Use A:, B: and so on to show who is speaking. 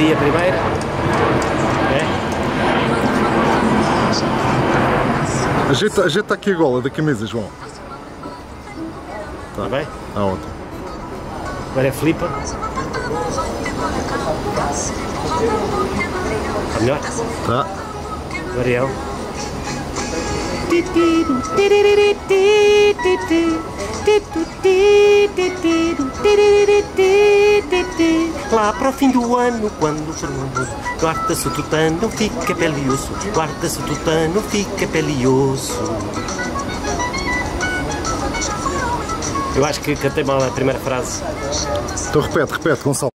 A: Maria primeiro. É?
B: Ajeita, ajeita aqui a gola da camisa, João.
A: Tá bem?
B: Ah, ótimo.
A: Agora é Filipa. Está melhor?
B: Tá.
A: Ariel. Lá para o fim do ano, quando for um mundo, guarda-se o tutano, fica pele e osso. Guarda-se o tutano, fica pele e osso. Eu acho que cantei mal a primeira frase.
B: Então repete, repete, Gonçalo.